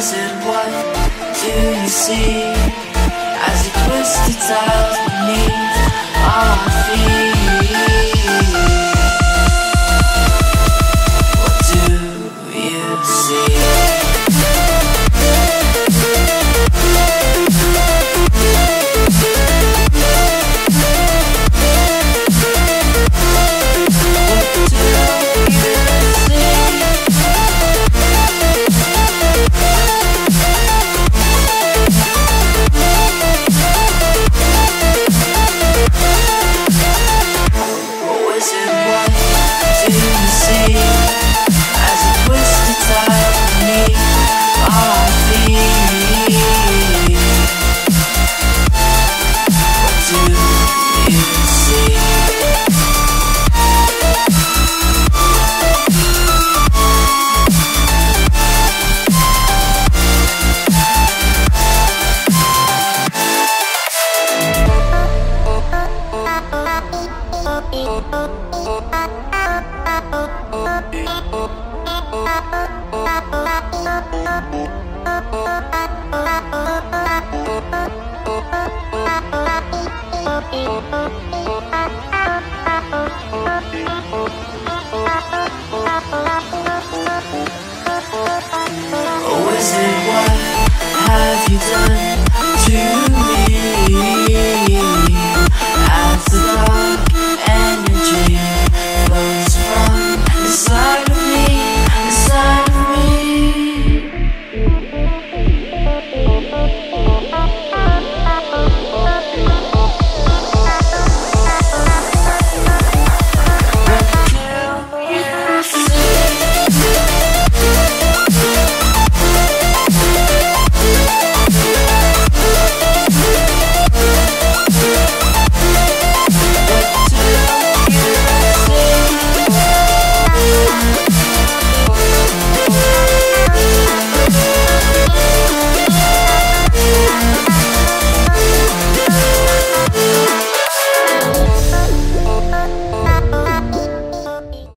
is it? What do you see? As you twist the tiles beneath Oh, is it? What have you done?